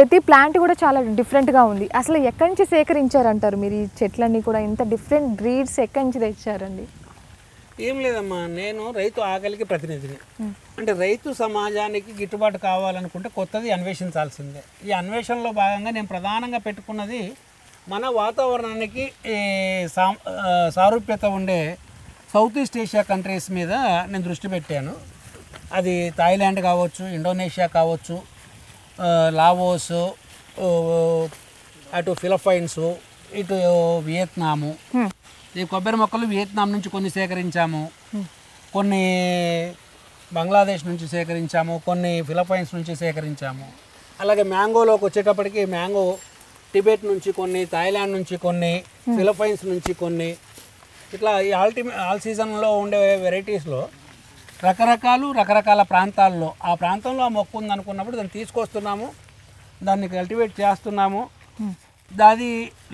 ప్రతి ప్లాంట్ కూడా చాలా డిఫరెంట్గా ఉంది. అసలు ఎక్కడి నుంచి సేకరించారంటారు మీరు ఈ చెట్లన్నీ కూడా? ఇంత డిఫరెంట్ బ్రీడ్స్ ఎక్కడి నుంచి తెచ్చారండి? ఏం లేదమ్మా నేను రైతు ఆకలికి ప్రతినిధిని. అంటే రైతు సమాజానికి గిట్టుబాటు కావాలనుకుంటే కొత్తది అన్వేషించాల్సిందే. ఈ అన్వేషణలో భాగంగా నేను ప్రధానంగా పెట్టుకున్నది మన వాతావరణానికి సారూప్యత ఉండే సౌత్ ఈస్ట్ ఏషియా కంట్రీస్ మీద నేను దృష్టి పెట్టాను. అది థాయిలాండ్ కావచ్చు ఇండోనేషియా కావచ్చు లావోస్ అటు ఫిలిప్పైన్స్ ఇటు వియత్నాము. ఈ కొబ్బరి మొక్కలు వియత్నాం నుంచి కొన్ని సేకరించాము. కొన్ని బంగ్లాదేశ్ నుంచి సేకరించాము. కొన్ని ఫిలిప్పైన్స్ నుంచి సేకరించాము. అలాగే మ్యాంగోలోకి వచ్చేటప్పటికి మ్యాంగో టిబెట్ నుంచి కొన్ని థాయిలాండ్ నుంచి కొన్ని ఫిలిప్పైన్స్ నుంచి కొన్ని. ఇట్లా ఈ ఆల్టిమే ఆల్ సీజన్లో ఉండే వెరైటీస్లో రకరకాలు రకరకాల ప్రాంతాల్లో. ఆ ప్రాంతంలో ఆ మొక్క ఉందనుకున్నప్పుడు దాన్ని తీసుకొస్తున్నాము. దాన్ని కల్టివేట్ చేస్తున్నాము. అది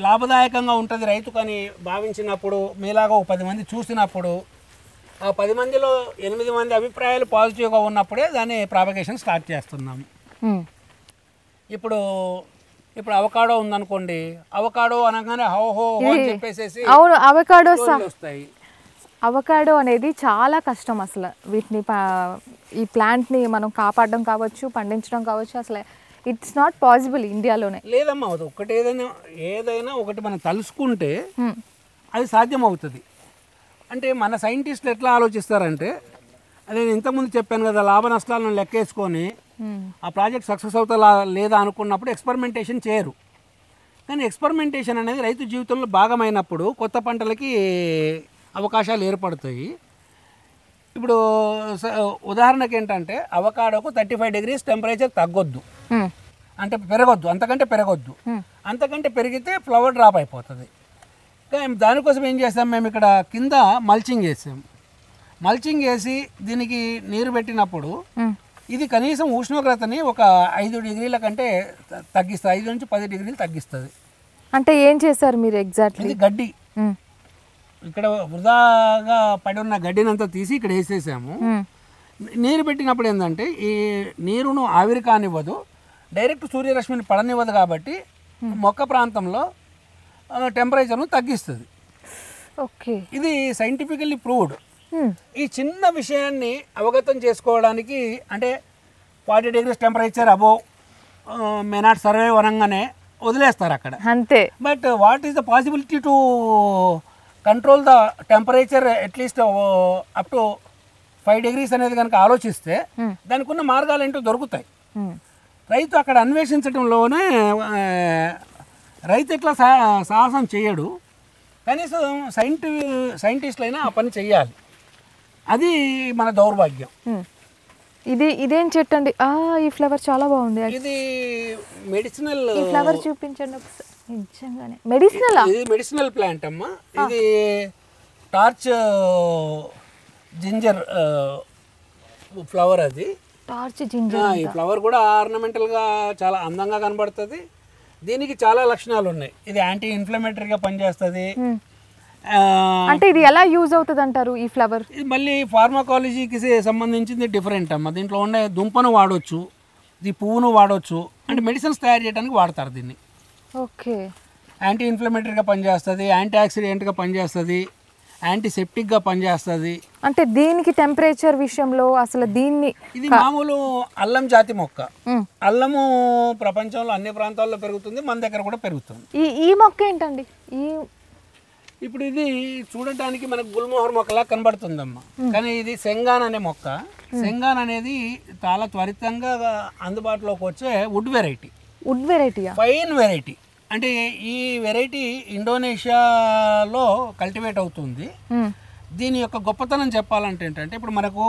లాభదాయకంగా ఉంటుంది రైతుకు అని భావించినప్పుడు మీలాగా ఒక పది మంది చూసినప్పుడు ఆ పది మందిలో ఎనిమిది మంది అభిప్రాయాలు పాజిటివ్గా ఉన్నప్పుడే దాన్ని ప్రాపగేషన్ స్టార్ట్ చేస్తున్నాము. ఇప్పుడు ఇప్పుడు అవకాడో ఉందనుకోండి అవకాడో అనగానే హో హో హో అని చెప్పేసేసి అవును అవకాడో వస్తాయి. అవకాడో అనేది చాలా కష్టం అసలు వీటిని పా- ఈ ప్లాంట్ని మనం కాపాడడం కావచ్చు పండించడం కావచ్చు అసలు ఇట్స్ నాట్ పాసిబుల్ ఇండియాలోనే లేదమ్మా అది ఒకటి ఏదైనా ఏదైనా ఒకటి మనం తలుసుకుంటే. అది సాధ్యం అవుతుంది అంటే మన సైంటిస్టులు ఎట్లా ఆలోచిస్తారంటే అదే నేను ఇంతకుముందు చెప్పాను కదా లాభ నష్టాలను లెక్కేసుకొని. ఆ ప్రాజెక్ట్ సక్సెస్ అవుతా లేదా అనుకున్నప్పుడు ఎక్స్పెరిమెంటేషన్ చేయరు కానీ ఎక్స్పెరిమెంటేషన్ అనేది రైతు జీవితంలో భాగమైనప్పుడు కొత్త పంటలకి అవకాశాలు ఏర్పడతాయి. ఇప్పుడు ఉదాహరణకి ఏంటంటే అవకాడోకు థర్టీ ఫైవ్ డిగ్రీస్ టెంపరేచర్ తగ్గొద్దు. అంటే పెరగొద్దు అంతకంటే పెరగొద్దు. అంతకంటే పెరిగితే ఫ్లవర్ డ్రాప్ అయిపోతుంది. కానీ దానికోసం ఏం చేస్తాం మేము ఇక్కడ? కింద మల్చింగ్ వేసాం మల్చింగ్ వేసి దీనికి నీరు పెట్టినప్పుడు. ఇది కనీసం ఉష్ణోగ్రతని ఒక ఐదు డిగ్రీల కంటే తగ్గిస్తుంది. ఐదు నుంచి పది డిగ్రీలు తగ్గిస్తుంది. అంటే ఏం చేశారు మీరు ఎగ్జాక్ట్లీ ఇది గడ్డి. ఇక్కడ వృధాగా పడి ఉన్న గడ్డినంతా తీసి ఇక్కడ వేసేసాము. నీరు పెట్టినప్పుడు ఏంటంటే ఈ నీరును ఆవిరి కానివ్వదు డైరెక్ట్ సూర్యరశ్మిని పడనివ్వదు కాబట్టి మొక్క ప్రాంతంలో టెంపరేచర్ను తగ్గిస్తుంది. ఓకే. ఇది సైంటిఫికల్లీ ప్రూవ్డ్ ఈ చిన్న విషయాన్ని అవగతం చేసుకోవడానికి అంటే forty degrees temperature above may not survive వరంగానే వదిలేస్తారు అక్కడ. అంతే. But what is the possibility to control the temperature at least up to five degrees అనేది కనుక ఆలోచిస్తే దానికి ఉన్న మార్గాలు ఏంటో దొరుకుతాయి. మ్మ్. రైతు అక్కడ అన్వేషించడంలోనే రైతు ఎట్లా సా సాహసం చేయడు. కనీసం సైంటి సైంటిస్టులైనా ఆ పని చెయ్యాలి. అది మన దౌర్భాగ్యం. మ్మ్. ఇది ఇదేం చెట్టు అండి? ఈ ఫ్లవర్ చాలా బాగుంది. ఇది మెడిసినల్ ఈ ఫ్లవర్ చూపించండి ఒకసారి నిజంగానే. మెడిసినల్ ఇది మెడిసినల్ ప్లాంట్ అమ్మా. ఇది టార్చ్ జింజర్ ఫ్లవర్ అది. టార్చ్ జింజర్ ఈ ఫ్లవర్ కూడా ఆర్నమెంటల్గా చాలా అందంగా కనబడుతుంది. దీనికి చాలా లక్షణాలు ఉన్నాయి. ఇది యాంటీ ఇన్ఫ్లమేటరీగా పనిచేస్తుంది. అంటే ఇది ఎలా యూజ్ అవుతుంది అంటారు ఈ ఫ్లవర్? ఇది మళ్ళీ ఫార్మాకాలజీకి సంబంధించింది డిఫరెంట్ అమ్మ. దీంట్లో ఉండే దుంపను వాడొచ్చు ఇది పువ్వును వాడొచ్చు. అంటే మెడిసిన్స్ తయారు చేయడానికి వాడతారు దీన్ని. ఓకే. యాంటీ ఇన్ఫ్లమేటరీగా పనిచేస్తుంది యాంటీ ఆక్సిడెంట్గా పనిచేస్తుంది యాంటీసెప్టిక్గా పనిచేస్తుంది. అంటే దీనికి టెంపరేచర్ విషయంలో అసలు దీన్ని ఇది మామూలు అల్లం జాతి మొక్క. అల్లము ప్రపంచంలో అన్ని ప్రాంతాల్లో పెరుగుతుంది మన దగ్గర కూడా పెరుగుతుంది. ఈ ఈ మొక్క ఏంటండి? ఈ ఇప్పుడు ఇది చూడటానికి మనకు గుల్మోహర్ మొక్కలా కనబడుతుందమ్మా. కానీ ఇది సెంగాన్ అనే మొక్క. సెంగాన్ అనేది చాలా త్వరితంగా అందుబాటులోకి వచ్చే వుడ్ వెరైటీ వుడ్ వెరైటీయా ఫైన్ వెరైటీ అంటే ఈ వెరైటీ ఇండోనేషియాలో కల్టివేట్ అవుతుంది. దీని యొక్క గొప్పతనం చెప్పాలంటే ఏంటంటే ఇప్పుడు మనకు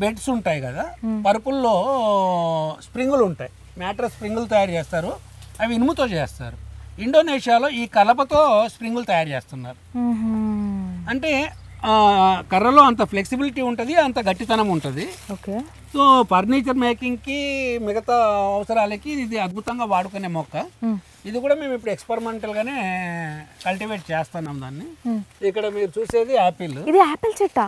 బెడ్స్ ఉంటాయి కదా పరుపుల్లో స్ప్రింగులు ఉంటాయి. మ్యాట్రస్ స్ప్రింగులు తయారు చేస్తారు. అవి ఇనుముతో చేస్తారు. ఇండోనేషియాలో ఈ కలపతో స్ప్రింగులు తయారు చేస్తున్నారు. అంటే కర్రలో అంత ఫ్లెక్సిబిలిటీ ఉంటుంది అంత గట్టితనం ఉంటుంది. ఓకే. సో ఫర్నిచర్ మేకింగ్కి మిగతా అవసరాలకి ఇది అద్భుతంగా వాడుకునే మొక్క. ఇది కూడా మేము ఇప్పుడు ఎక్స్పెరిమెంటల్గానే కల్టివేట్ చేస్తున్నాం దాన్ని. ఇక్కడ మీరు చూసేది యాపిల్ ఇది యాపిల్ చెట్టా?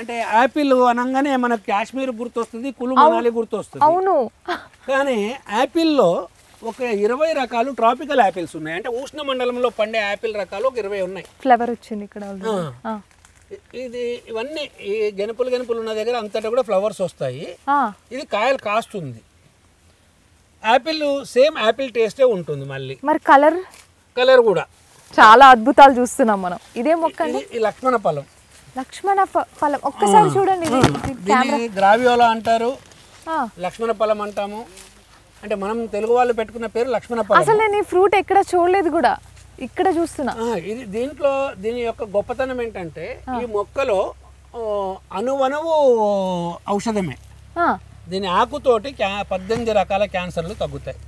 అంటే యాపిల్ అనగానే మనకు కాశ్మీర్ గుర్తొస్తుంది కులు మనాలి గుర్తొస్తుంది. అవును. కానీ యాపిల్లో ఒక ఇరవై రకాలు ట్రాపికల్ యాపిల్స్ ఉన్నాయి. అంటే ఉష్ణ మండలంలో పండే యాపిల్ రకాలు ఒక ఇరవై ఉన్నాయి. ఫ్లేవర్ వచ్చింది ఇక్కడ ఇది ఇవన్నీ ఈ గెనుపులు గెనుపులు ఉన్న దగ్గర అంతటా కూడా ఫ్లవర్స్ వస్తాయి. ఇది కాయలు కాస్తుంది యాపిల్ సేమ్ యాపిల్ టేస్టే ఉంటుంది మళ్ళీ. మరి కలర్ కలర్ కూడా. చాలా అద్భుతాలు చూస్తున్నాం మనం. ఇదే మొక్క ఈ లక్ష్మణ ఫలం. లక్ష్మణ ఫలం. ఒక్కసారి చూడండి దీన్ని గ్రావియోలా అంటారు. లక్ష్మణ ఫలం అంటాము. అంటే మనం తెలుగు వాళ్ళు పెట్టుకున్న పేరు లక్ష్మణ ఫలం. అసలు నేను ఈ ఫ్రూట్ ఎక్కడ చూడలేదు కూడా. ఇక్కడ చూస్తున్నా. ఇది దీంట్లో దీని యొక్క గొప్పతనం ఏంటంటే ఈ మొక్కలో ఆ, అణువణువు ఔషధమే. దీని ఆకుతోటి క్యా పద్దెనిమిది రకాల క్యాన్సర్లు తగ్గుతాయి.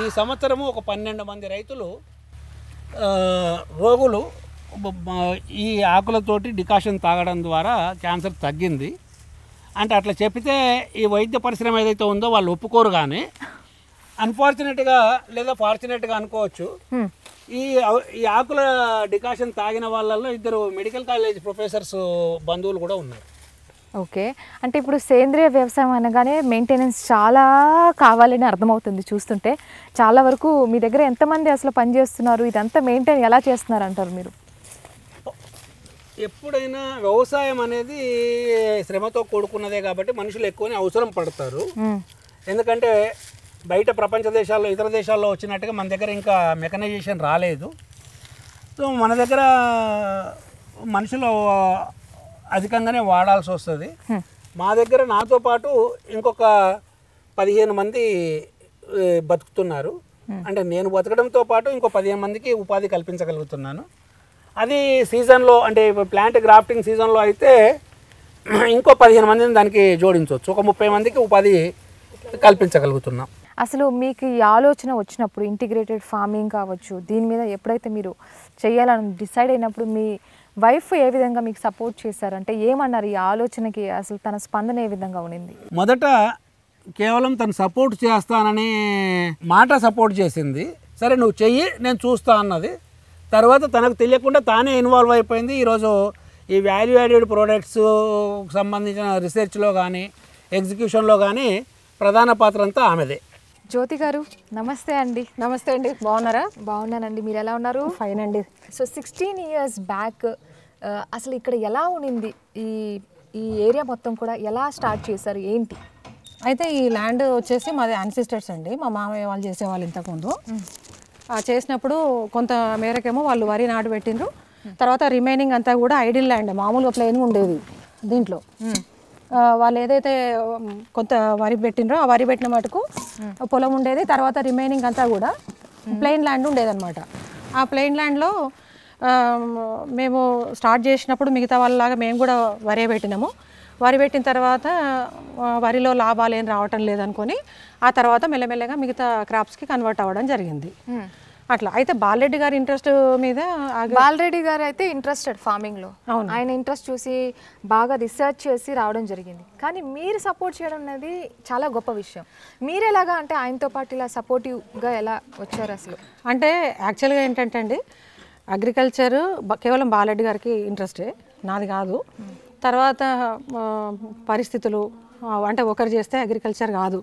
ఈ సంవత్సరము ఒక పన్నెండు మంది రైతులు రోగులు ఈ ఆకులతోటి డికాషన్ తాగడం ద్వారా క్యాన్సర్ తగ్గింది. అంటే అట్లా చెప్తే ఈ వైద్య పరిశ్రమ ఏదైతే ఉందో వాళ్ళు ఒప్పుకోరు కానీ అన్ఫార్చునేట్గా లేదా ఫార్చునేట్గా అనుకోవచ్చు. ఈ ఈ ఆకుల డికాషన్ తాగిన వాళ్ళల్లో ఇద్దరు మెడికల్ కాలేజ్ ప్రొఫెసర్స్ బంధువులు కూడా ఉన్నారు. ఓకే. అంటే ఇప్పుడు సేంద్రియ వ్యవసాయం అనగానే మెయింటెనెన్స్ చాలా కావాలని అర్థమవుతుంది చూస్తుంటే. చాలా వరకు మీ దగ్గర ఎంతమంది అసలు పనిచేస్తున్నారు ఇదంతా మెయింటైన్ ఎలా చేస్తున్నారు అంటారు మీరు? ఎప్పుడైనా వ్యవసాయం అనేది శ్రమతో కూడుకున్నదే కాబట్టి మనుషులు ఎక్కువనే అవసరం పడతారు. ఎందుకంటే బయట ప్రపంచ దేశాల్లో ఇతర దేశాల్లో వచ్చినట్టుగా మన దగ్గర ఇంకా మెకనైజేషన్ రాలేదు. సో మన దగ్గర మనుషులు అధికంగానే వాడాల్సి వస్తుంది. మా దగ్గర నాతో పాటు ఇంకొక పదిహేను మంది బతుకుతున్నారు. అంటే నేను బతకడంతో పాటు ఇంకో పదిహేను మందికి ఉపాధి కల్పించగలుగుతున్నాను. అది సీజన్లో అంటే ప్లాంట్ గ్రాఫ్టింగ్ సీజన్లో అయితే ఇంకో పదిహేను మందిని దానికి జోడించవచ్చు. ఒక ముప్పై మందికి ఉపాధి కల్పించగలుగుతున్నాం. అసలు మీకు ఈ ఆలోచన వచ్చినప్పుడు ఇంటిగ్రేటెడ్ ఫార్మింగ్ కావచ్చు దీని మీద ఎప్పుడైతే మీరు చేయాలని డిసైడ్ అయినప్పుడు మీ వైఫ్ ఏ విధంగా మీకు సపోర్ట్ చేశారంటే ఏమన్నారు ఈ ఆలోచనకి? అసలు తన స్పందన ఏ విధంగా ఉండింది? మొదట కేవలం తను సపోర్ట్ చేస్తానని మాట సపోర్ట్ చేసింది. సరే నువ్వు చెయ్యి నేను చూస్తా అన్నది. తర్వాత తనకు తెలియకుండా తానే ఇన్వాల్వ్ అయిపోయింది. ఈరోజు ఈ వాల్యూ యాడెడ్ ప్రోడక్ట్స్ సంబంధించిన రీసెర్చ్లో కానీ ఎగ్జిక్యూషన్లో కానీ ప్రధాన పాత్ర అంతా ఆమెదే. జ్యోతి గారు నమస్తే అండి. నమస్తే అండి. బాగున్నారా? బాగున్నానండి. మీరు ఎలా ఉన్నారు? ఫైన్ అండి. సో సిక్స్టీన్ ఇయర్స్ బ్యాక్ అసలు ఇక్కడ ఎలా ఉండింది ఈ ఈ ఏరియా మొత్తం కూడా ఎలా స్టార్ట్ చేశారు? ఏంటి? అయితే ఈ ల్యాండ్ వచ్చేసి మాది అన్సిస్టర్స్ అండి. మా మామయ్య వాళ్ళు చేసేవాళ్ళు ఇంతకుముందు. ఆ చేసినప్పుడు కొంత మేరకేమో వాళ్ళు వరి నాటు పెట్టిండ్రు. తర్వాత రిమైనింగ్ అంతా కూడా ఐడిల్ ల్యాండ్ మామూలుగా ప్లెయిన్గా ఉండేది దీంట్లో. వాళ్ళు ఏదైతే కొంత వరి పెట్టిండ్రో ఆ వరి పెట్టిన మటుకు పొలం ఉండేది తర్వాత రిమైనింగ్ అంతా కూడా ప్లెయిన్ ల్యాండ్ ఉండేదన్నమాట. ఆ ప్లెయిన్ ల్యాండ్లో మేము స్టార్ట్ చేసినప్పుడు మిగతా వాళ్ళలాగా మేము కూడా వరే పెట్టినాము. వరి పెట్టిన తర్వాత వరిలో లాభాలు ఏం రావటం లేదనుకొని ఆ తర్వాత మెల్లమెల్లగా మిగతా క్రాప్స్కి కన్వర్ట్ అవ్వడం జరిగింది. అట్లా. అయితే బాలరెడ్డి గారి ఇంట్రెస్ట్ మీద బాలరెడ్డి గారు అయితే ఇంట్రెస్టెడ్ ఫార్మింగ్లో. అవును. ఆయన ఇంట్రెస్ట్ చూసి బాగా రీసెర్చ్ చేసి రావడం జరిగింది. కానీ మీరు సపోర్ట్ చేయడం అనేది చాలా గొప్ప విషయం. మీరు ఎలాగా అంటే ఆయనతో పాటు ఇలా supportive గా ఎలా వచ్చారు అసలు? అంటే యాక్చువల్గా ఏంటంటే అండి అగ్రికల్చర్ కేవలం బాలరెడ్డి గారికి ఇంట్రెస్టే నాది కాదు. తర్వాత పరిస్థితులు అంటే ఒకరు చేస్తే అగ్రికల్చర్ కాదు.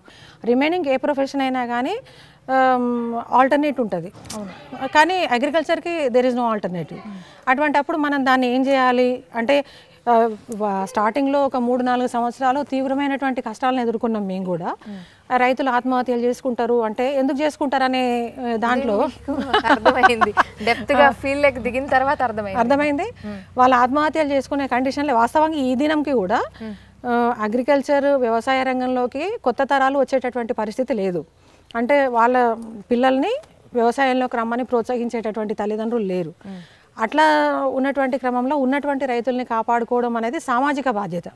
రిమైనింగ్ ఏ ప్రొఫెషన్ అయినా కానీ ఆల్టర్నేట్ ఉంటుంది. కానీ అగ్రికల్చర్కి దెర్ ఇస్ నో ఆల్టర్నేటివ్ అటువంటప్పుడు మనం దాన్ని ఏం చేయాలి? అంటే స్టార్టింగ్లో ఒక మూడు నాలుగు సంవత్సరాలు తీవ్రమైనటువంటి కష్టాలను ఎదుర్కొన్నాం మేము కూడా. రైతులు ఆత్మహత్యలు చేసుకుంటారు అంటే ఎందుకు చేసుకుంటారు అనే దాంట్లో అర్థమైంది. డెప్త్గా ఫీల్ లెక్ దిగిన తర్వాత అర్థమైంది. అర్థమైంది? వాళ్ళు ఆత్మహత్యలు చేసుకునే కండిషన్లో వాస్తవంగా ఈ దినంకి కూడా అగ్రికల్చర్ వ్యవసాయ రంగంలోకి కొత్త తరాలు వచ్చేటటువంటి పరిస్థితి లేదు. అంటే వాళ్ళ పిల్లల్ని వ్యవసాయంలోకి రమ్మని ప్రోత్సహించేటటువంటి తల్లిదండ్రులు లేరు. అట్లా ఉన్నటువంటి క్రమంలో ఉన్నటువంటి రైతుల్ని కాపాడుకోవడం అనేది సామాజిక బాధ్యత.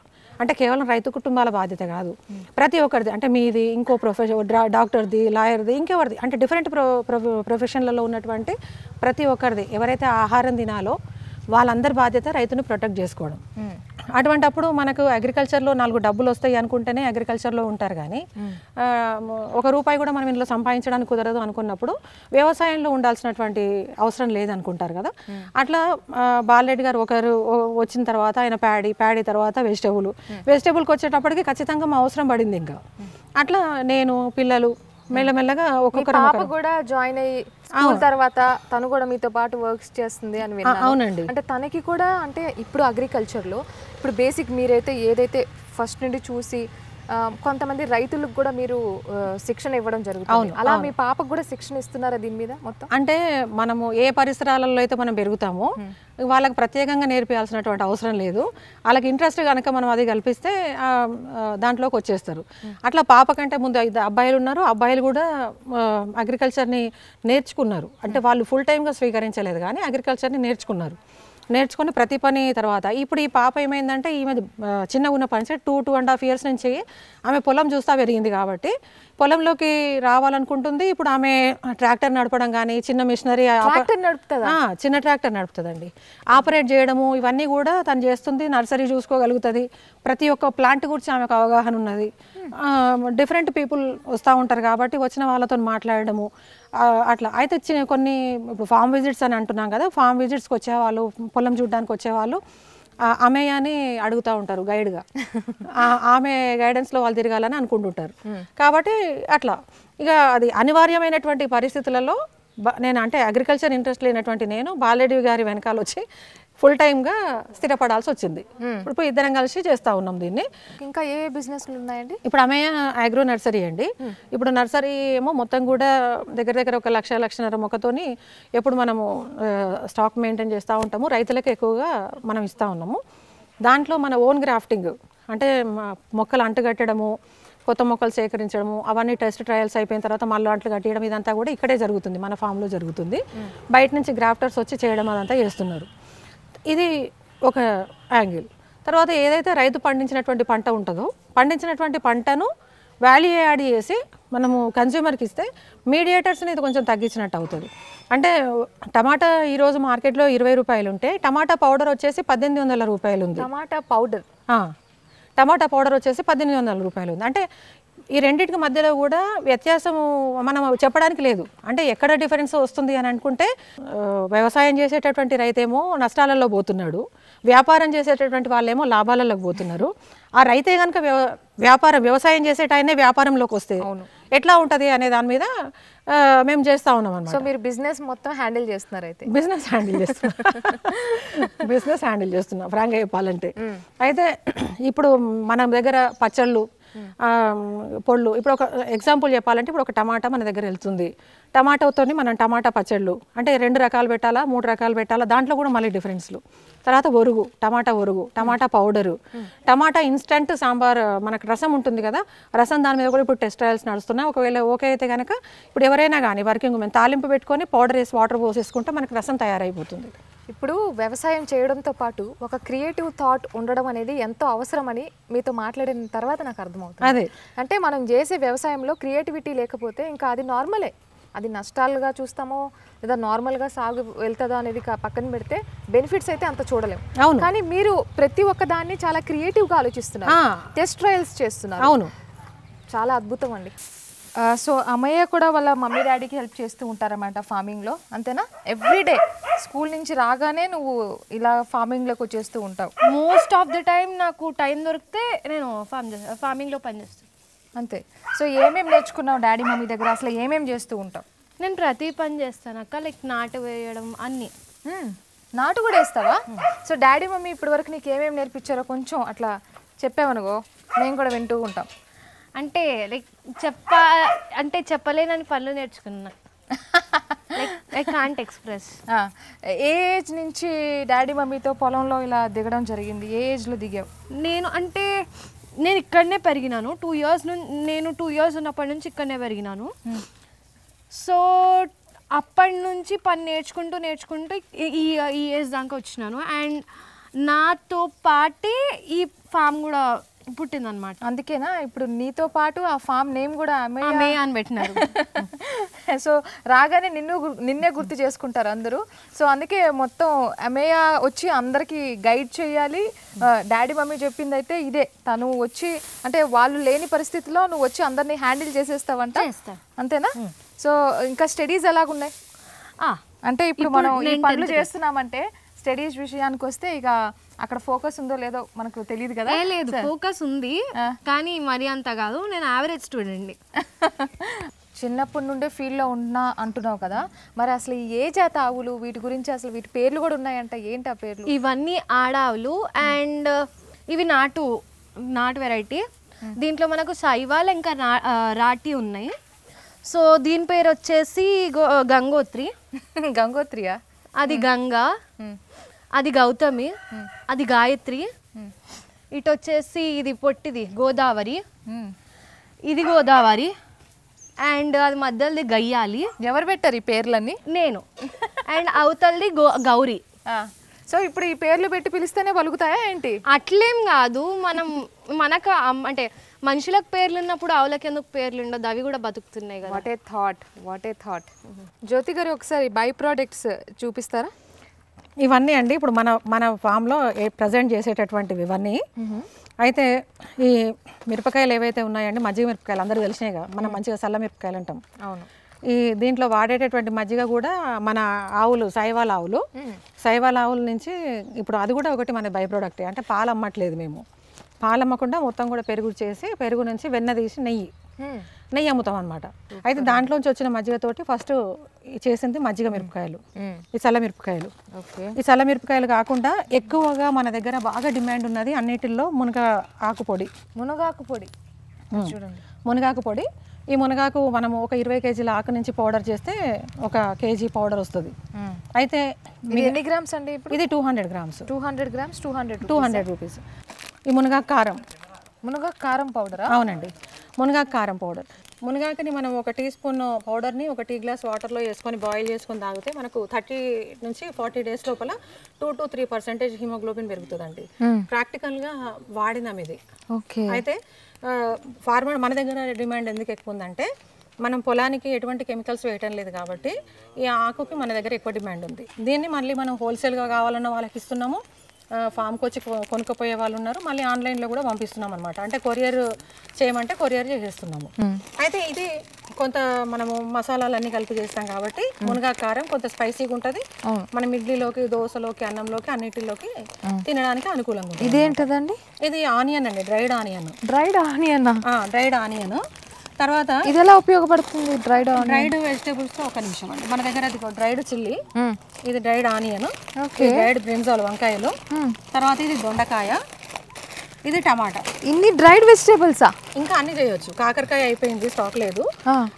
అంటే కేవలం రైతు కుటుంబాల బాధ్యత కాదు. ప్రతి ఒక్కరిది అంటే మీది ఇంకో ప్రొఫెషన్ డాక్టర్ది లాయర్ది ఇంకెవరిది అంటే డిఫరెంట్ ప్రొ ప్రొఫెషన్లలో ఉన్నటువంటి ప్రతి ఒక్కరిది ఎవరైతే ఆహారం తినాలో వాళ్ళందరి బాధ్యత రైతుని ప్రొటెక్ట్ చేసుకోవడం. అటువంటప్పుడు మనకు అగ్రికల్చర్లో నాలుగు డబ్బులు వస్తాయి అనుకుంటేనే అగ్రికల్చర్లో ఉంటారు కానీ ఆ, ఒక రూపాయి కూడా మనం ఇందులో సంపాదించడానికి కుదరదు అనుకున్నప్పుడు వ్యవసాయంలో ఉండాల్సినటువంటి అవసరం లేదనుకుంటారు కదా. అట్లా ఆ, బాలరెడ్డి గారు ఒకరు వచ్చిన తర్వాత ఆయన ప్యాడీ ప్యాడీ తర్వాత వెజిటబుల్ వెజిటబుల్కి వచ్చేటప్పటికి ఖచ్చితంగా మా అవసరం పడింది ఇంకా. అట్లా నేను పిల్లలు మెల్లమెల్లగా ఒక్కొక్కరు పాప కూడా జాయిన్ అయ్యి స్కూల్ తర్వాత తను కూడా మీతో పాటు వర్క్స్ చేస్తుంది అని విన్నాను అవునండి. అంటే తనకి కూడా అంటే ఇప్పుడు అగ్రికల్చర్లో ఇప్పుడు బేసిక్ మీరైతే ఏదైతే ఫస్ట్ నుండి చూసి కొంతమంది రైతులకు కూడా మీరు శిక్షణ ఇవ్వడం జరుగుతుంది. అలా మీ పాపకు కూడా శిక్షణ ఇస్తున్నారా దీని మీద మొత్తం? అంటే మనము ఏ పరిసరాలలో అయితే మనం పెరుగుతామో వాళ్ళకి ప్రత్యేకంగా నేర్పించాల్సినటువంటి అవసరం లేదు. వాళ్ళకి ఇంట్రెస్ట్ కనుక మనం అది కల్పిస్తే దాంట్లోకి వచ్చేస్తారు. అట్లా పాప కంటే ముందు అబ్బాయిలు ఉన్నారు. అబ్బాయిలు కూడా అగ్రికల్చర్ని నేర్చుకున్నారు. అంటే వాళ్ళు ఫుల్ టైమ్గా స్వీకరించలేదు కానీ అగ్రికల్చర్ని నేర్చుకున్నారు. నేర్చుకుని ప్రతి పని తర్వాత. ఇప్పుడు ఈ పాప ఏమైందంటే ఈమె చిన్నగా ఉన్న పని two two and half years నుంచి ఆమె పొలం చూస్తా పెరిగింది కాబట్టి పొలంలోకి రావాలనుకుంటుంది. ఇప్పుడు ఆమె ట్రాక్టర్ నడపడం కానీ చిన్న మిషనరీ ట్రాక్టర్ నడుపుతుందా? చిన్న ట్రాక్టర్ నడుపుతుందండి. ఆపరేట్ చేయడము ఇవన్నీ కూడా తను చేస్తుంది నర్సరీ చూసుకోగలుగుతుంది. ప్రతి ఒక్క ప్లాంట్ గురించి ఆమెకు అవగాహన ఉన్నది. డిఫరెంట్ పీపుల్ వస్తూ ఉంటారు కాబట్టి వచ్చిన వాళ్ళతో మాట్లాడడము అట్లా. అయితే చి- కొన్ని ఇప్పుడు ఫామ్ విజిట్స్ అని అంటున్నాం కదా ఫామ్ విజిట్స్కి వచ్చేవాళ్ళు పొలం చూడడానికి వచ్చేవాళ్ళు ఆ అమేయ అని అడుగుతూ ఉంటారు గైడ్గా ఆమె గైడెన్స్లో వాళ్ళు తిరగాలని అనుకుంటుంటారు. కాబట్టి అట్లా. ఇక అది అనివార్యమైనటువంటి పరిస్థితులలో నేను అంటే అగ్రికల్చర్ ఇంట్రెస్ట్ లేనటువంటి నేను బాలరెడ్డి గారి వెనకాల వచ్చి ఫుల్ టైమ్గా స్థిరపడాల్సి వచ్చింది. ఇప్పుడు ఇద్దరం కలిసి చేస్తూ ఉన్నాం దీన్ని. ఇంకా ఏ బిజినెస్లు ఉన్నాయండి? ఇప్పుడు అమేయ అగ్రో నర్సరీ అండి. ఇప్పుడు నర్సరీ ఏమో మొత్తం కూడా దగ్గర దగ్గర ఒక లక్ష లక్షన్నర మొక్కతోని ఎప్పుడు మనము స్టాక్ మెయింటైన్ చేస్తూ ఉంటాము. రైతులకు ఎక్కువగా మనం ఇస్తూ ఉన్నాము. దాంట్లో మన ఓన్ గ్రాఫ్టింగ్ అంటే మొక్కలు అంటుకట్టడము కొత్త మొక్కలు సేకరించడము అవన్నీ టెస్ట్ ట్రయల్స్ అయిపోయిన తర్వాత మళ్ళీ అంట్లు కట్టడం ఇదంతా కూడా ఇక్కడే జరుగుతుంది. మన ఫామ్లో జరుగుతుంది. బయట నుంచి గ్రాఫ్టర్స్ వచ్చి చేయడం అదంతా చేస్తున్నారు. ఇది ఒక యాంగిల్. తర్వాత ఏదైతే రైతు పండించినటువంటి పంట ఉంటుందో పండించినటువంటి పంటను వాల్యూ యాడ్ చేసి మనము కన్జ్యూమర్కి ఇస్తే మీడియేటర్స్ని ఇది కొంచెం తగ్గించినట్టు అవుతుంది. అంటే టమాటా ఈరోజు మార్కెట్లో ఇరవై రూపాయలు ఉంటే టమాటా పౌడర్ వచ్చేసి పద్దెనిమిది వందల రూపాయలు ఉంది. టమాటా పౌడర్ టమాటా పౌడర్ వచ్చేసి పద్దెనిమిది వందల రూపాయలు ఉంది. అంటే ఈ రెండింటికి మధ్యలో కూడా వ్యత్యాసం మనం చెప్పడానికి లేదు. అంటే ఎక్కడ డిఫరెన్స్ వస్తుంది అని అనుకుంటే వ్యవసాయం చేసేటటువంటి రైతేమో నష్టాలలో పోతున్నాడు. వ్యాపారం చేసేటటువంటి వాళ్ళేమో లాభాలలోకి పోతున్నారు. ఆ రైతే కనుక వ్యాపారం వ్యవసాయం చేసేట ఆయనే వ్యాపారంలోకి వస్తే ఎట్లా ఉంటుంది అనే దాని మీద మేము చేస్తూ ఉన్నాం అన్నమాట. సో మీరు బిజినెస్ మొత్తం హ్యాండిల్ చేస్తున్నారు అయితే. బిజినెస్ హ్యాండిల్ చేస్తున్నా. బిజినెస్ హ్యాండిల్ చేస్తున్నా ఫ్రాంక్గా చెప్పాలంటే. అయితే ఇప్పుడు మన దగ్గర పచ్చళ్ళు పొళ్ళు ఇప్పుడు ఒక ఎగ్జాంపుల్ చెప్పాలంటే ఇప్పుడు ఒక టమాటా మన దగ్గర వెళ్తుంది. టమాటాతో మనం టమాటా పచ్చళ్ళు అంటే రెండు రకాలు పెట్టాలా మూడు రకాలు పెట్టాలా దాంట్లో కూడా మళ్ళీ డిఫరెన్స్లు తర్వాత ఒరుగు టమాటా ఒరుగు టమాటా పౌడరు. టమాటా ఇన్స్టంట్ సాంబార్ మనకు రసం ఉంటుంది కదా రసం దాని మీద కూడా ఇప్పుడు టెస్ట్ ట్రయల్స్ నడుస్తున్నాయి. ఒకవేళ ఓకే అయితే కనుక ఇప్పుడు ఎవరైనా కానీ వర్కింగ్ ఉమెన్ తాలింపు పెట్టుకొని పౌడర్ వేసి వాటర్ పోసేసుకుంటే మనకు రసం తయారైపోతుంది. ఇప్పుడు వ్యవసాయం చేయడంతో పాటు ఒక క్రియేటివ్ థాట్ ఉండడం అనేది ఎంతో అవసరమని మీతో మాట్లాడిన తర్వాత నాకు అర్థమవుతుంది. అదే. అంటే మనం చేసే వ్యవసాయంలో క్రియేటివిటీ లేకపోతే ఇంకా అది నార్మలే అది నష్టాలుగా చూస్తామో లేదా నార్మల్గా సాగు వెళ్తుందో అనేది పక్కన పెడితే బెనిఫిట్స్ అయితే అంత చూడలేం. అవును. కానీ మీరు ప్రతి ఒక్క దాన్ని చాలా క్రియేటివ్గా ఆలోచిస్తున్నారు. టెస్ట్ ట్రయల్స్ చేస్తున్నారు. అవును. చాలా అద్భుతం అండి. సో అమ్మయ్య కూడా వాళ్ళ మమ్మీ డాడీకి హెల్ప్ చేస్తూ ఉంటారన్నమాట ఫార్మింగ్లో. అంతేనా? ఎవ్రీడే స్కూల్ నుంచి రాగానే నువ్వు ఇలా ఫార్మింగ్లోకి వచ్చేస్తూ ఉంటావు. మోస్ట్ ఆఫ్ ద టైం నాకు టైం దొరికితే నేను ఫార్మ్ చేస్తాను ఫార్మింగ్లో పనిచేస్తాను అంతే. సో ఏమేమి నేర్చుకున్నావు డాడీ మమ్మీ దగ్గర? అసలు ఏమేమి చేస్తూ ఉంటావు? నేను ప్రతి పని చేస్తాను అక్క లైక్ నాటు వేయడం అన్నీ. నాటు కూడా వేస్తావా? సో డాడీ మమ్మీ ఇప్పటి వరకు నీకు ఏమేమి నేర్పించారో కొంచెం అట్లా చెప్పావనుకో మేము కూడా వింటూ ఉంటాం. అంటే లైక్ చెప్ప అంటే చెప్పలేనని పనులు నేర్చుకున్నా. లైక్ ఐ కాంట్ ఎక్స్ప్రెస్ ఏ ఏజ్ నుంచి డాడీ మమ్మీతో పొలంలో ఇలా దిగడం జరిగింది? ఏ ఏజ్లో దిగావు? నేను అంటే నేను ఇక్కడనే పెరిగినాను. టూ ఇయర్స్ను నేను టూ ఇయర్స్ ఉన్నప్పటి నుంచి ఇక్కడనే పెరిగినాను. సో అప్పటి నుంచి పని నేర్చుకుంటూ నేర్చుకుంటూ ఈ- ఈ ఏజ్ దాకా వచ్చినాను. అండ్ నాతో పాటే ఈ ఫామ్ కూడా పుట్టిందనమాట అందుకేనా? ఇప్పుడు నీతో పాటు ఆ ఫామ్ నేమ్ కూడా అమే అని పెట్టినారు. సో రాగానే నిన్ను నిన్నే గుర్తు చేసుకుంటారు అందరూ. సో అందుకే మొత్తం అమేయ వచ్చి అందరికి గైడ్ చేయాలి. డాడీ మమ్మీ చెప్పింది అయితే ఇదే. తను వచ్చి అంటే వాళ్ళు లేని పరిస్థితిలో నువ్వు వచ్చి అందరినీ హ్యాండిల్ చేసేస్తావంట. అంతేనా? సో ఇంకా స్టడీస్ ఎలాగున్నాయి? అంటే ఇప్పుడు మనం ఈ పనులు చేస్తున్నామంటే స్టడీస్ విషయానికి వస్తే ఇక అక్కడ ఫోకస్ ఉందో లేదో మనకు తెలియదు కదా. లేదు ఫోకస్ ఉంది కానీ మరి అంత కాదు. నేను యావరేజ్ స్టూడెంట్ చిన్నప్పటి నుండే ఫీల్డ్లో ఉన్నా అంటున్నావు కదా మరి అసలు ఈ ఏ జాత ఆవులు వీటి గురించి అసలు వీటి పేర్లు కూడా ఉన్నాయంట ఏంటి ఆ పేర్లు? ఇవన్నీ ఆడావులు అండ్ ఇవి నాటు నాటు వెరైటీ దీంట్లో మనకు శైవాల్ ఇంకా రాటి ఉన్నాయి. సో దీని పేరు వచ్చేసి గో- గంగోత్రి. గంగోత్రియా? అది గంగా. అది గౌతమి. అది గాయత్రి. ఇటు వచ్చేసి ఇది పొట్టిది గోదావరి. ఇది గోదావరి. అండ్ అది మధ్యలోది గయ్యాలి. ఎవరు పెట్టారు ఈ పేర్లన్నీ? నేను. అండ్ అవతలది గో గౌరీ. సో ఇప్పుడు ఈ పేర్లు పెట్టి పిలిస్తేనే పలుకుతాయా ఏంటి? అట్లేం కాదు. మనం మనకు అంటే మనుషులకు పేర్లు ఉన్నప్పుడు ఆవులకి ఎందుకు పేర్లు ఉండదు అవి కూడా బతుకుతున్నాయి కదా. What a thought what a thought. Jyothi గారు ఒకసారి బై ప్రోడక్ట్స్ చూపిస్తారా? ఇవన్నీ అండి ఇప్పుడు మన మన ఫామ్లో ప్రజెంట్ చేసేటటువంటివి ఇవన్నీ. అయితే ఈ మిరపకాయలు ఏవైతే ఉన్నాయండి మజ్జిగ మిరపకాయలు అందరూ తెలిసినాయి కదా మనం మంచిగా చల్ల మిరపకాయలు అంటాం. అవును. ఈ దీంట్లో వాడేటటువంటి మజ్జిగ కూడా మన ఆవులు సైవాల్ ఆవులు. సైవాల్ ఆవుల నుంచి ఇప్పుడు అది కూడా ఒకటి మన బై ప్రోడక్ట్ అంటే పాలు అమ్మట్లేదు మేము. పాలు అమ్మకుండా మొత్తం కూడా పెరుగు చేసి పెరుగు నుంచి వెన్న తీసి నెయ్యి. నెయ్యి అమ్ముతాం అనమాట అయితే దాంట్లోంచి వచ్చిన మజ్జిగతోటి ఫస్ట్ చేసింది మజ్జిగ మిరపకాయలు. ఈ చల్ల మిరపకాయలు. ఈ చల్ల మిరపకాయలు కాకుండా ఎక్కువగా మన దగ్గర బాగా డిమాండ్ ఉన్నది అన్నిటిల్లో మునగ ఆకు పొడి. మునగాకు పొడి. చూడండి. మునగాకు పొడి. ఈ మునగాకు మనం ఒక ఇరవై కేజీల ఆకు నుంచి పౌడర్ చేస్తే ఒక కేజీ పౌడర్ వస్తుంది. అయితే ఎన్ని గ్రామ్స్ అండి ఇది two hundred grams. Two hundred grams two hundred two hundred rupees. ఈ మునగాకు కారం. మునగా కారం పౌడరా? అవునండి. మునగాకు కారం పౌడర్. మునగాకుని మనం ఒక టీ స్పూన్ పౌడర్ని ఒక టీ గ్లాస్ వాటర్లో వేసుకొని బాయిల్ చేసుకొని తాగితే మనకు థర్టీ నుంచి ఫార్టీ డేస్ లోపల two to three percentage haemoglobin పెరుగుతుందండి. ప్రాక్టికల్గా వాడినాం ఇది. ఓకే. అయితే ఫార్మర్ మన దగ్గర డిమాండ్ ఎందుకు ఎక్కువ ఉందంటే మనం పొలానికి ఎటువంటి కెమికల్స్ వేయటం లేదు కాబట్టి ఈ ఆకుకి మన దగ్గర ఎక్కువ డిమాండ్ ఉంది. దీన్ని మళ్ళీ మనం హోల్సేల్గా కావాలన్న వాళ్ళకి ఇస్తున్నాము. ఫామ్కి వచ్చి కొనుక్కపోయే వాళ్ళు ఉన్నారు. మళ్ళీ ఆన్లైన్లో కూడా పంపిస్తున్నాం అనమాట అంటే కొరియర్ చేయమంటే కొరియర్ చేసేస్తున్నాము. అయితే ఇది కొంత మనము మసాలాలన్నీ కలిపి చేస్తాం కాబట్టి మునగా కారం కొంత స్పైసీగా ఉంటుంది. మనం ఇడ్లీలోకి దోశలోకి అన్నంలోకి అన్నిటిలోకి తినడానికి అనుకూలంగా ఉంటుంది ఇదేంటదండి ఇది ఆనియన్ అండి dried onion. Dried onion? Dried onion. తర్వాత ఇది ఎలా ఉపయోగపడుతుంది డ్రైడ్ డ్రైడ్ వెజిటేబుల్స్ ఒక నిమిషం అండి. మన దగ్గర అది డ్రైడ్ చిల్లీ ఇది డ్రైడ్ ఆనియన్ డ్రైడ్ బ్రింజాల్ వంకాయలు. తర్వాత ఇది దొండకాయ. ఇది టమాటా. ఇన్ని డ్రైడ్ వెజిటేబుల్సా ఇంకా అన్ని చేయొచ్చు. కాకరకాయ అయిపోయింది స్టాక్ లేదు.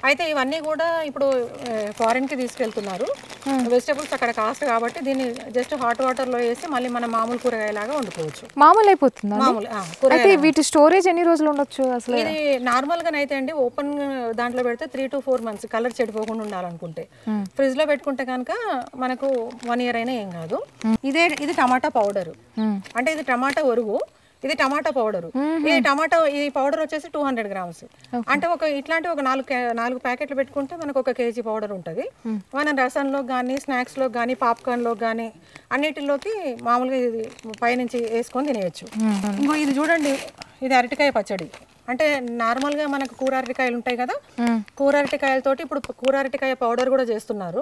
అయితే ఇవన్నీ కూడా ఇప్పుడు ఫారిన్కి తీసుకెళ్తున్నారు. వెజిటేబుల్స్ అక్కడ కాస్ట్ కాబట్టి దీన్ని జస్ట్ హాట్ వాటర్లో వేసి మళ్ళీ మన మామూలు కూరగాయలాగా వండుకోవచ్చు. మామూలు అయిపోతుందా మామూలు అయితే వీటి స్టోరేజ్ ఎన్ని రోజులు ఉండొచ్చు అసలు? ఇది నార్మల్గా అయితే అండి ఓపెన్ దాంట్లో పెడితే three to four months colour చెడిపోకుండా ఉండాలనుకుంటే. ఫ్రిడ్జ్లో పెట్టుకుంటే కనుక మనకు వన్ ఇయర్ అయినా ఏం కాదు. ఇదే ఇది టమాటా పౌడర్ అంటే ఇది టమాటా ఒరుగు. ఇది టమాటా పౌడర్. ఇది టమాటా ఈ పౌడర్ వచ్చేసి టూ హండ్రెడ్ గ్రామ్స్ అంటే ఒక ఇట్లాంటి ఒక నాలుగు నాలుగు ప్యాకెట్లు పెట్టుకుంటే మనకు ఒక కేజీ పౌడర్ ఉంటుంది. మనం రసంలో కానీ స్నాక్స్లో కానీ పాప్కార్న్లో కానీ అన్నిటిలోకి మామూలుగా ఇది పైనుంచి వేసుకొని తినేయచ్చు. ఇంకో ఇది చూడండి ఇది అరటికాయ పచ్చడి. అంటే నార్మల్గా మనకు కూర అరటికాయలు ఉంటాయి కదా? కూర అరటికాయలతోటి ఇప్పుడు కూర అరటికాయ పౌడర్ కూడా చేస్తున్నారు.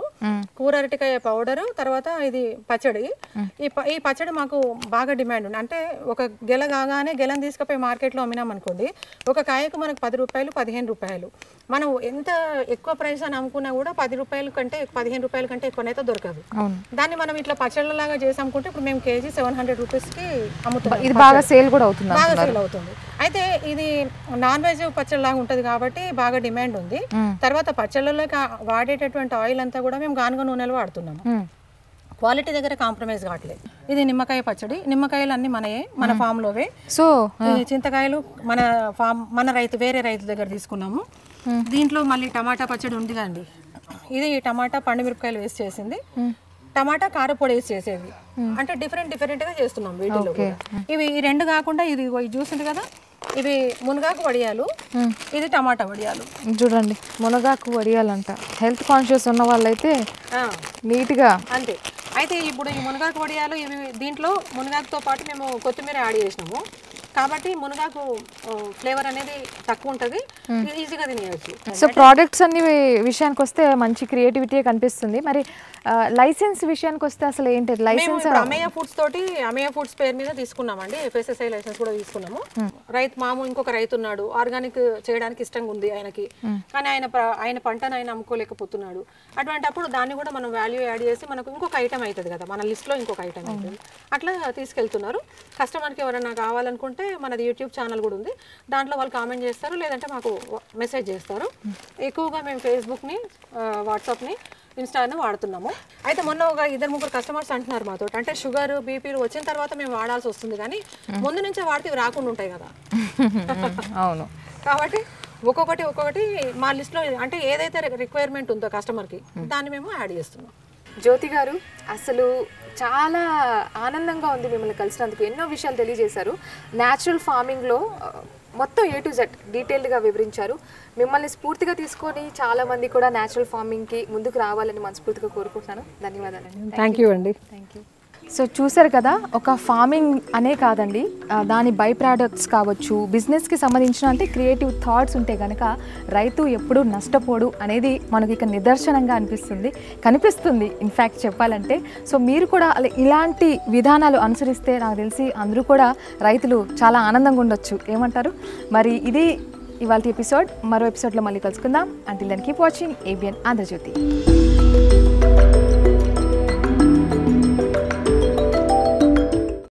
కూర అరటికాయ పౌడర్ తర్వాత ఇది పచ్చడి. ఈ ఈ పచ్చడి మాకు బాగా డిమాండ్ ఉంది. అంటే ఒక గెల కాగానే గెలను తీసుకుపోయి మార్కెట్లో అమ్మినాం అనుకోండి ఒక కాయకు మనకు పది రూపాయలు పదిహేను రూపాయలు. మనం ఎంత ఎక్కువ ప్రైస్ అని అమ్ముకున్నా కూడా పది రూపాయల కంటే పదిహేను రూపాయల కంటే ఎక్కువనైతే దొరకదు. దాన్ని మనం ఇట్లా పచ్చళ్ళలాగా చేసి అమ్ముకుంటే ఇప్పుడు మేము కేజీ సెవెన్ హండ్రెడ్ రూపీస్కి అమ్ముతున్నాం. ఇది బాగా సేల్ కూడా అవుతుంది బాగా సేల్ అవుతుంది. అయితే ఇది నాన్ వెజ్ పచ్చళ్ళలాగా ఉంటుంది కాబట్టి బాగా డిమాండ్ ఉంది. తర్వాత పచ్చళ్ళలో వాడేటటువంటి ఆయిల్ అంతా కూడా మేము గానుగ నూనెలు వాడుతున్నాము. క్వాలిటీ దగ్గర కాంప్రమైజ్ కావట్లేదు. ఇది నిమ్మకాయ పచ్చడి. నిమ్మకాయలు అన్ని మనయే మన farm లోవే సో చింతకాయలు మన ఫామ్ మన రైతు వేరే రైతు దగ్గర తీసుకున్నాము. దీంట్లో మళ్ళీ టమాటా పచ్చడి ఉంది కదండి ఇది టమాటా పండు మిరపకాయలు వేసి చేసింది. టమాటా కారపొడి వేసి చేసేది. అంటే డిఫరెంట్ డిఫరెంట్గా చేస్తున్నాం వీటిలో కూడా. ఇవి రెండు కాకుండా ఇది జ్యూస్ ఉంది కదా ఇవి మునగాకు వడియాలు ఇది టమాటా వడియాలు. చూడండి మునగాకు వడియాలంట. హెల్త్ కాన్షియస్ ఉన్న వాళ్ళైతే నీట్గా అంతే. అయితే ఇప్పుడు ఈ మునగాకు వడియాలు ఇవి దీంట్లో మునగాకుతో పాటు మేము కొత్తిమీర యాడ్ చేసినాము. కాబట్టి మునగాకు ఫ్లేవర్ అనేది తక్కువ ఉంటుంది. ఈజీగా తినేయచ్చు. సో ప్రోడక్ట్స్ అన్ని విషయానికి వస్తే మంచి క్రియేటివిటీ కనిపిస్తుంది. మరి లైసెన్స్ విషయానికి వస్తే అసలు ఏంటి? లైసెన్స్ అమేయ ఫుడ్స్ తోటి అమేయ ఫుడ్స్ పేరు మీద తీసుకున్నామండి. ఎఫ్ఎస్ఎస్ఐ లైసెన్స్ కూడా తీసుకున్నాము. రైతు మాము ఇంకొక రైతు ఉన్నాడు. ఆర్గానిక్ చేయడానికి ఇష్టంగా ఉంది ఆయనకి. కానీ ఆయన ఆయన పంటను ఆయన అమ్ముకోలేకపోతున్నాడు. అటువంటప్పుడు దాన్ని కూడా మనం వాల్యూ యాడ్ చేసి మనకు ఇంకొక ఐటమ్ అవుతుంది కదా. మన లిస్ట్లో ఇంకొక ఐటమ్ అవుతుంది. అట్లా తీసుకెళ్తున్నారు. కస్టమర్కి ఎవరైనా కావాలనుకుంటే మనది యూట్యూబ్ ఛానల్ కూడా ఉంది. దాంట్లో వాళ్ళు కామెంట్ చేస్తారు లేదంటే మాకు మెసేజ్ చేస్తారు. ఎక్కువగా మేము ఫేస్బుక్ని వాట్సాప్ని ఇన్స్టాను వాడుతున్నాము. అయితే మొన్న ఒక ఇద్దరు ముగ్గురు కస్టమర్స్ అంటున్నారు మాతో అంటే షుగర్ బీపీలు వచ్చిన తర్వాత మేము వాడాల్సి వస్తుంది కానీ ముందు నుంచే వాడితే రాకుండా ఉంటాయి కదా. అవును. కాబట్టి ఒక్కొక్కటి ఒక్కొక్కటి మా లిస్ట్లో అంటే ఏదైతే రిక్వైర్మెంట్ ఉందో కస్టమర్కి దాన్ని మేము యాడ్ చేస్తున్నాం. జ్యోతి గారు అసలు చాలా ఆనందంగా ఉంది మిమ్మల్ని కలిసినందుకు. ఎన్నో విషయాలు తెలియజేశారు. న్యాచురల్ ఫార్మింగ్లో మొత్తం ఏ టు జెడ్ డీటెయిల్డ్గా వివరించారు. మిమ్మల్ని స్ఫూర్తిగా తీసుకొని చాలా మంది కూడా న్యాచురల్ ఫార్మింగ్కి ముందుకు రావాలని మనస్ఫూర్తిగా కోరుకుంటున్నాను. ధన్యవాదాలండి. థ్యాంక్ యూ అండి. థ్యాంక్ యూ సో చూసారు కదా ఒక ఫార్మింగ్ అనే కాదండి దాని బై ప్రోడక్ట్స్ కావచ్చు బిజినెస్కి సంబంధించిన అంటే క్రియేటివ్ థాట్స్ ఉంటే కనుక రైతు ఎప్పుడూ నష్టపోడు అనేది మనకి ఇక నిదర్శనంగా అనిపిస్తుంది కనిపిస్తుంది ఇన్ఫ్యాక్ట్ చెప్పాలంటే. సో మీరు కూడా ఇలాంటి విధానాలు అనుసరిస్తే నాకు తెలిసి అందరూ కూడా రైతులు చాలా ఆనందంగా ఉండొచ్చు. ఏమంటారు? మరి ఇది ఇవాళ ఎపిసోడ్ మరో ఎపిసోడ్లో మళ్ళీ కలుసుకుందాం. అంటే దాన్ని కీప్ వాచింగ్ ఏబిఎన్ ఆంధ్రజ్యోతి